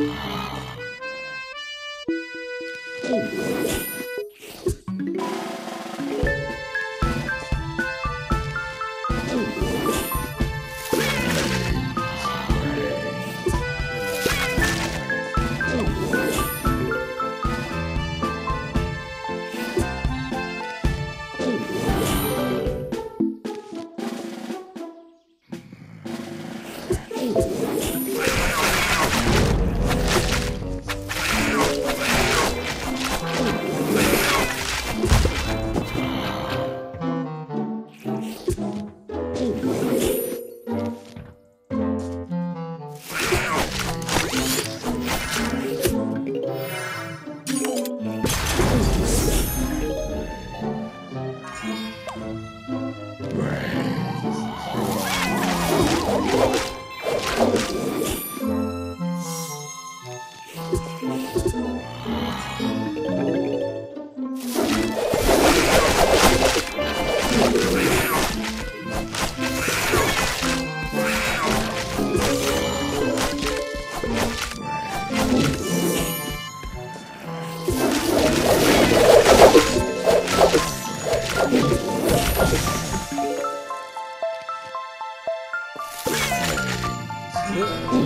Ooh. Brad. Bang!